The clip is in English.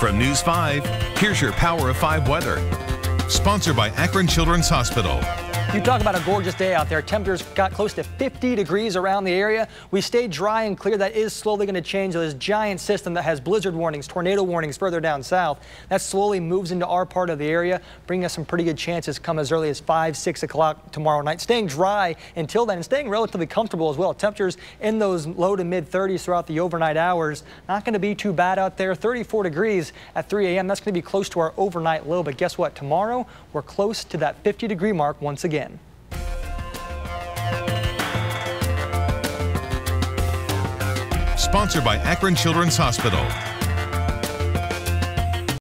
From News 5, here's your Power of 5 weather. Sponsored by Akron Children's Hospital. You talk about a gorgeous day out there. Temperatures got close to 50 degrees around the area. We stayed dry and clear. That is slowly going to change. This giant system that has blizzard warnings, tornado warnings further down south, that slowly moves into our part of the area, bringing us some pretty good chances come as early as 5, 6 o'clock tomorrow night. Staying dry until then and staying relatively comfortable as well. Temperatures in those low to mid 30s throughout the overnight hours. Not going to be too bad out there. 34 degrees at 3 a.m. That's going to be close to our overnight low. But guess what? Tomorrow, we're close to that 50 degree mark once again again. Sponsored by Akron Children's Hospital.